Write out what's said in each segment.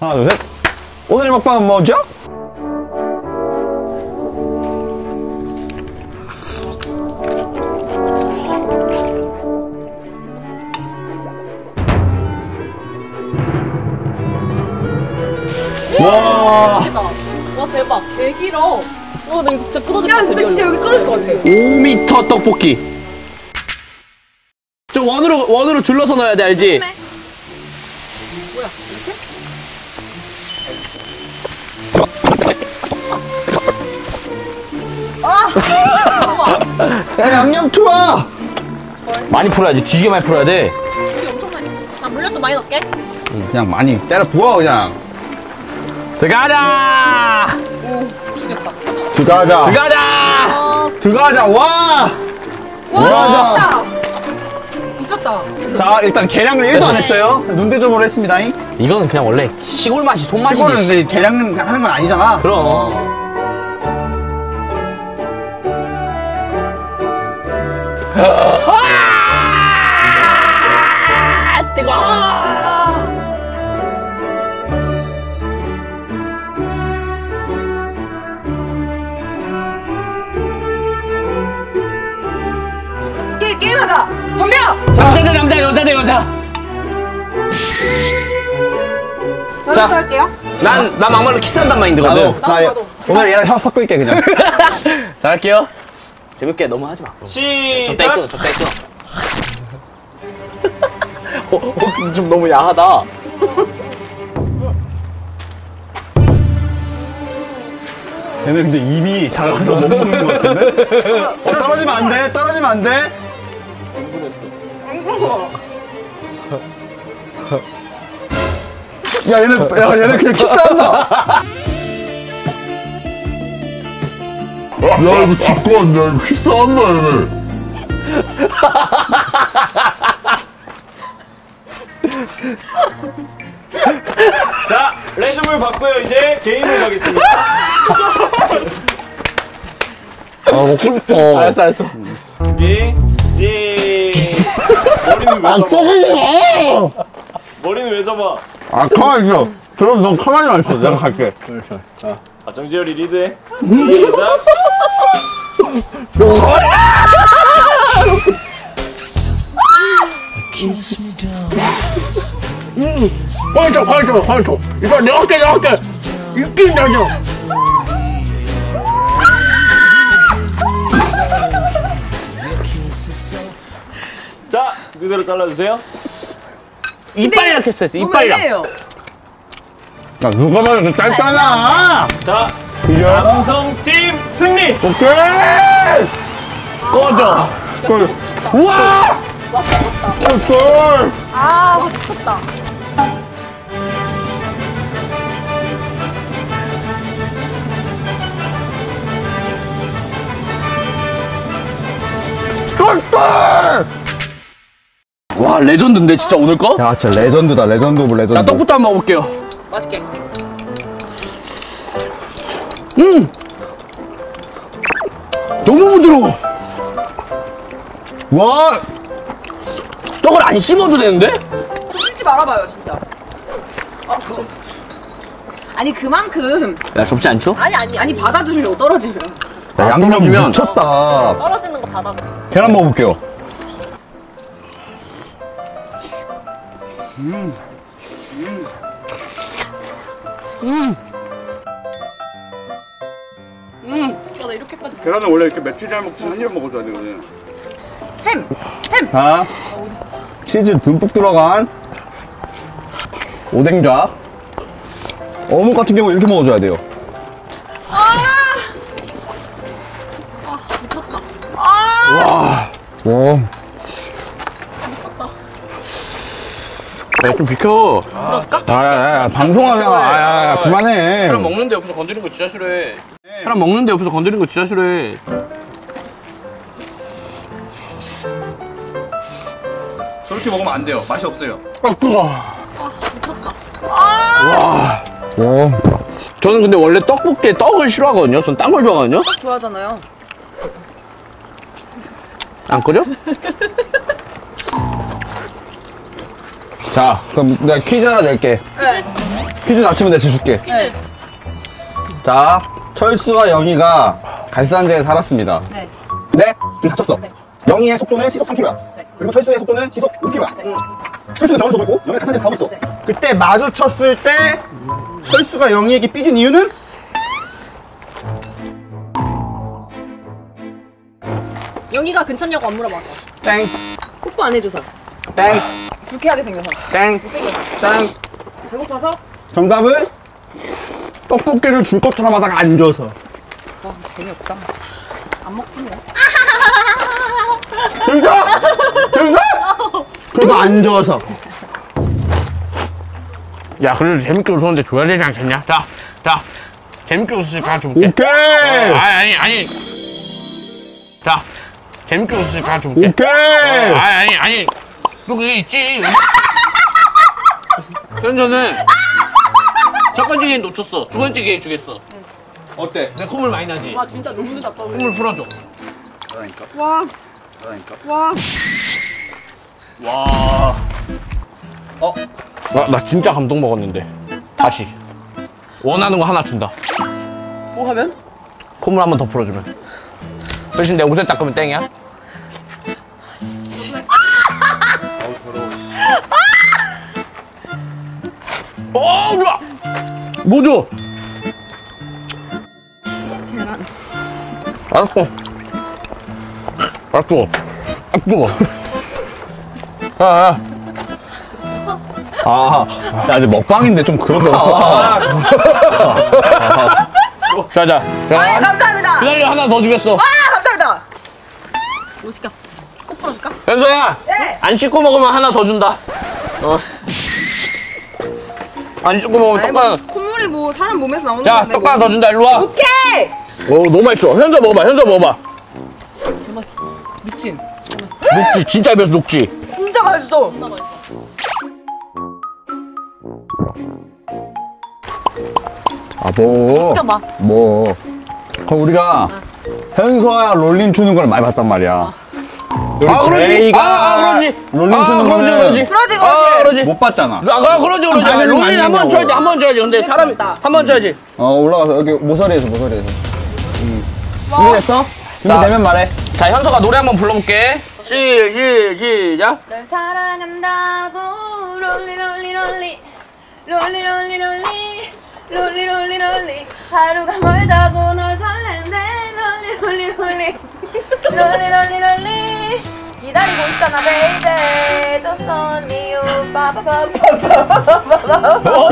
하나, 둘, 셋. 오늘의 먹방은 뭐죠? 와, 대박. 와 대박. 개 길어. 와, 나 이거 진짜 끊어질 것 같아. 근데 진짜 여기 끊어질 것 같아. 5m 떡볶이. 저 원으로 원으로 둘러서 넣어야 돼 알지? 야, 양념 투하! 많이 풀어야지. 뒤지게 많이 풀어야 돼. 여기 엄청 많이. 나 물엿도 많이 넣을게. 그냥 많이 때려 부어, 그냥. 들어가자. 오, 죽였다. 들어가자. 들어가자. 들어가자, 와! 와, 들어가자. 미쳤다. 자, 일단 계량을 1도 안 했어요. 눈대중으로 했습니다. 이거는 그냥 원래 시골 맛이 손맛이지. 시골은 근데 계량 하는 건 아니잖아. 그럼. 아, 뜨거. 게, 게임하자. 덤벼. 남자 대 남자, 여자 대 여자. 자. 저부터 할게요. 난, 나 막말로 키스한단 마인드거든. 나도, 나 나도. 오늘 얘랑 혀 섞을게, 그냥. 자, 할게요. 재밌게 너무 하지 마. 적당히 끊어, 시작! 적당히 끊어. 어, 어, 좀 너무 야하다. 걔네 근데 입이 작아서 못 먹는 것 같은데? 어, 떨어지면 안 돼, 떨어지면 안 돼. 야, 얘는, 야, 얘는 그냥 키스한다. 야 이거 직관 야 이거 키스한다 얘네 자, 레드불 받고요. 이제 게임을 가겠습니다. 아, 먹고 싶어. 알았어, 알았어. 준비, 시. 머리는 왜? 쪼개지 마! 머리는 왜 잡아? 아, 가만히 있어. 그럼 넌 가만히만 있어. 내가 갈게. 아, 정지열이 리드해. 시작. 광초, 광초, 광초. 이거 내가 할게, 내가 할게. 이끼 나죠. 자, 그대로 잘라주세요. 이빨이랑 했어, 이빨이랑. 야, 누가 봐도 그 짧잖아! 자, 이게? 남성팀 승리! 오케이! 꺼져. 골, 우와! 골, 골! 아, 미쳤다. 골, 골! 와, legend인데, 진짜 오늘 거? 야, 진짜 legend다. legend of legend. 자, 떡부터 한번 먹어볼게요. 맛있게. 너무 부드러워. 와! 떡을 안 씹어도 되는데? 씹지 말아봐요, 진짜. 아, 아니 그만큼 야, 접시 안 쳐? 아니 아니 아니 받아주려고 떨어지면 야, 양념 떨어지면- 미쳤다. 떨어지는 거 받아줘. 계란 먹어볼게요. 아, 나 이렇게까지. 계란은 원래 이렇게 며칠 잘 먹듯이 한 입에 먹어줘야 되거든. 햄, 햄. 자, 치즈 듬뿍 들어간 오뎅좌. 어묵 같은 경우 이렇게 먹어줘야 돼요. 와. 와. 야, 좀 비켜. 야야야 방송하잖아. 아 야 야 그만해. 사람 먹는데 옆에서 건드리는 거 진짜 싫어해. 사람 먹는데 옆에서 건드리는 거 진짜 싫어해. 저렇게 먹으면 안 돼요. 맛이 없어요. 아, 뜨거. 와. 저는 근데 원래 떡볶이에 떡을 싫어하거든요. 전 딴 걸 좋아하거든요. 좋아하잖아요. 안 끓여? 자 그럼 내가 퀴즈 하나 낼게. 네. 퀴즈 맞추면 내가 줄게. 네. 자, 철수와 영희가 갈산대에 살았습니다. 네. 네? 지금 다쳤어. 영희의 속도는 시속 3km야. 그리고 철수의 속도는 시속 6km야. 철수는 병원에서 보고 영희가 갈산대에서 가고 있어. 그때 마주쳤을 때 철수가 영희에게 삐진 이유는? 영희가 괜찮냐고 안 물어봐서. 땡, 뽀뽀 안 해줘서. 땡, 불쾌하게 생겨서. 땡, 못생겨서. 땡. 배고파서? 정답은 떡볶이를 줄 것처럼 하다가 안 줘서. 와, 재미없다. 안 먹지 뭐. 진짜? 진짜? 그래도 안 줘서. 야, 그래도 재밌게 웃었는데 줘야 되지 않겠냐? 자, 자, 재밌게 웃으니까 줄게. 오케이! 어, 아니, 아니, 아니. 자, 재밌게 웃으니까 줄게. 오케이! 어, 아니, 아니, 아니. 또 그게 있지. 현저는 첫 번째 기회 놓쳤어. 두 번째 기회 주겠어. 어때? 내 콧물 많이 나지? 와, 진짜 너무 답답해. 콧물 풀어줘. 와. 와. 와. 어? 나, 나 진짜 감동 먹었는데. 다시. 원하는 거 하나 준다. 뭐 하면? 콧물 한 번 더 풀어주면. 대신 내 옷에 닦으면 땡이야? 어, 좋아! 뭐 줘? 알았어. 알았어. 알았어. 야, 야. 아, 야, 이제 먹방인데 좀 그렇다. 자, 자. 자, 감사합니다. 기다려, 하나 더 주겠어. 아, 감사합니다. 뭐 시켜? 꼭 풀어줄까? 현서야! 네. 안 씻고 먹으면 하나 더 준다. 어. 안 씻고 먹으면 떡 하나. 콧물이 뭐 사람 몸에서 나오는 자, 건데. 떡 하나 더 준다. 일로 와. 오케이. 오, 너무 맛있어. 현서 먹어봐. 현서 먹어봐. 미친. 녹지. 진짜 입에서 녹지. 진짜 맛있어. 아, 뭐. 시켜봐. 뭐. 그럼 우리가 현서야 롤린 추는 걸 많이 봤단 말이야. 아, 그러지. 아, 아, 그러지. 롤린 아, 그러지, 거는 그러지. 그러지, 아, 그러지. 못 봤잖아. 아, 아, 그러지, 그러지. 아, 아, 아니냐고. 한번 쳐야지, 한 번 쳐야지. 근데 사람이. 한 번 쳐야지. 어, 올라가서 여기 모서리에서, 모서리에서. 음. 준비됐어? 준비되면 말해. 자, 현서가 노래 한번 불러볼게. 시, 시, 시작. 널 사랑한다고 롤리 롤리 롤리 롤리 롤리 롤리 롤리 롤리 롤리 하루가 멀다고 널 설렌데 롤리 롤리 롤리 롤리 롤리 롤리 기다리고 있잖아 베이베 조선 미유 빠바바바바바바바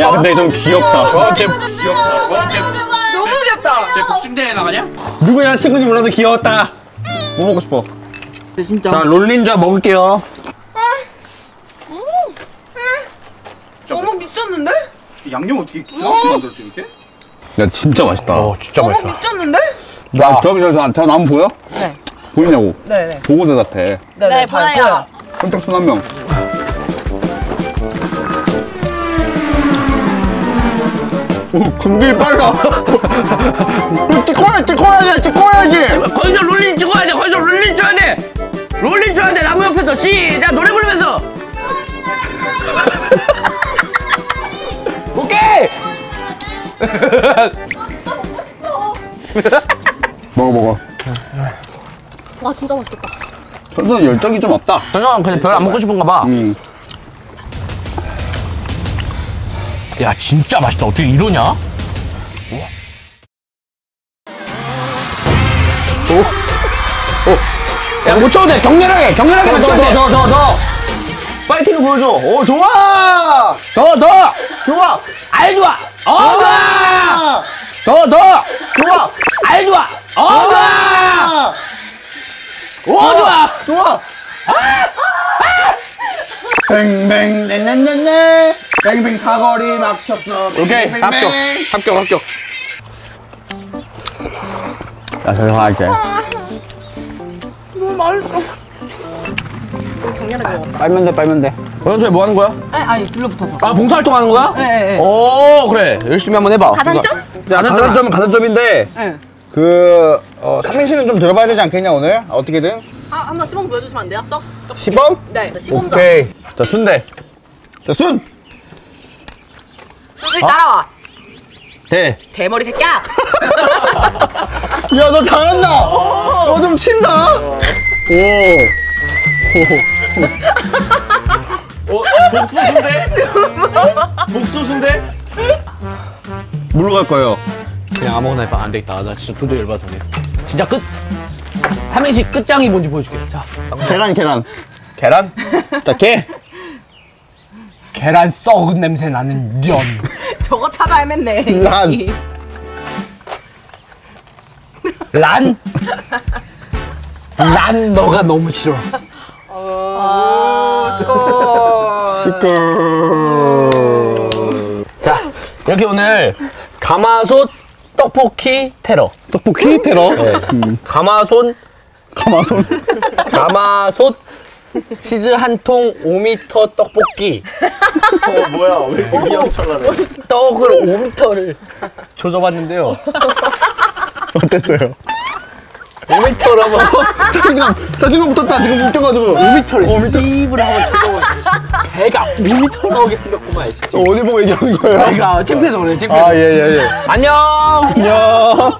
야, 근데 좀 귀엽다. 어, 쟤 귀엽다. 어, 쟤, 너무 귀엽다 쟤 복싱대회 나가냐? 누구냐 친구인지 몰라도 귀여웠다. 뭐 먹고 싶어? 진짜 자, 롤린자 먹을게요. 너무 미쳤는데? 양념 어떻게 기가 만들었지, 이렇게? 야, 진짜 맛있다. 어, 진짜 맛있어. 미쳤는데? 야, 저기, 저기, 저, 저 나무 보여? 네. 보이냐고. 네네 보고 대답해. 네네 보여요 선택순 한 명. 오, 금길 빨라. 찍어야, 찍어야지, 찍어야지. 거기서 롤린 찍어야 돼. 거기서 롤린 쳐야 돼. 롤린 쳐야 돼. 나무 옆에서 시작 노래 부르면서. 오케이. 먹어, 먹어. 와 진짜 맛있겠다 현서 열정이 좀 없다. 저녁은 그냥 별로 안 먹고 싶은가 봐. 음. 야 진짜 맛있다. 어떻게 이러냐? 야, 못 쳐도 돼. 격렬하게, 격렬하게 더, 맞춰야 더, 돼. 더, 더, 더. 파이팅을 보여줘. 오, 좋아! 더, 더. 좋아! 알 좋아. 어, 좋아. 아! 더, 더. 좋아! 알 좋아. 어, 좋아. 아! 오, 좋아. 좋아! 뱅뱅 네네네네 뱅뱅 사거리 막혔어 오케이. 뱅뱅, 합격. 합격, 합격. 야 조용할게 너무 맛있어 작년에 먹었다 빨면 돼 빨면 돼 연수야 뭐 하는 거야? 아니 아니 둘러붙어서 아, 봉사활동 하는 거야? 네네 오, 그래. 열심히 한번 해봐. 가산점? 자, 가산점은 가산점인데 네. 그 어, 삼민씨는 좀 들어봐야 되지 않겠냐 오늘? 어떻게든 아, 한번 시범 보여주시면 안 돼요? 떡? 떡 시범? 네, 시범 좀. 오케이 자 순대 자 순! 순서 빨리 따라와. 대. 대머리 새끼야. 야, 너 잘한다. 너 좀 친다. 오. 어? 복수순대? 복수순대? 뭘로 갈 거예요? 그냥 아무거나 해봐 안 되겠다 나 진짜 도저히 열받아 진짜 끝 삼행시 끝장이 뭔지 보여줄게 자 계란, 계란. 계란 자, 개. 계란 썩은 냄새 나는 년 저거 찾아 헤맸네. 란. 란? 난 너가 너무 싫어. 오, 스코. 스컬. 자, 이렇게 오늘 가마솥 떡볶이 테러. 떡볶이 테러. 가마손, 가마손. 가마솥 치즈 한 통 5m 떡볶이. 어 뭐야 왜 이렇게 위험천란해 떡을 5m를 조져봤는데요. 어땠어요? 5m를 한번, 자신감, 자신감 붙었다. 지금 웃겨가지고. 5m를 스티브를 한번 쳐줘가지고 배가 5m 나오게 생겼구만, 진짜. 어디 보고 얘기하는 거예요? 배가 창피해서 그래, 창피해서. 아, 예, 예, 예. 안녕! 안녕.